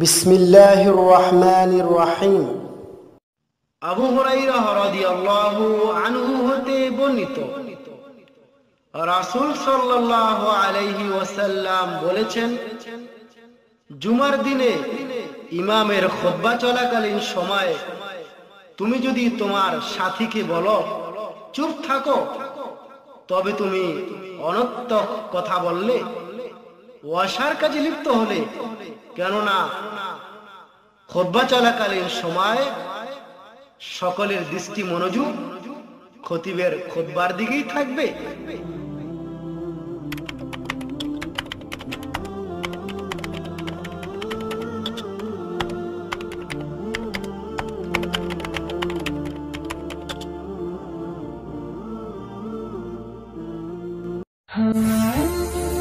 বিসমিল্লাহির রহমানির রহিম। আবু হুরাইরা রাদিয়াল্লাহু আনহু হতে বর্ণিত। রাসূল সাল্লাল্লাহু আলাইহি ওয়াসাল্লাম বলেছেন, জুমার দিনে ইমামের খুতবা চলাকালীন সময়ে তুমি যদি তোমার সাথীকে বলো, চুপ থাকো, তবে তুমি অনর্থক কথা বললে ওয়াসার কাজে লিপ্ত হলে, কেননা খোদবা চলাকালীন সময় সকলের দৃষ্টি মনোযোগ খতিবের খোদবার দিকেই থাকবে Hmm.